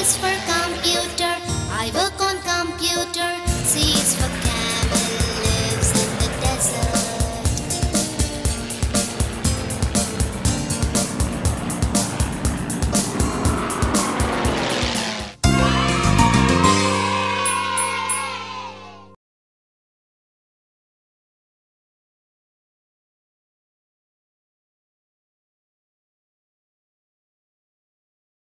is for come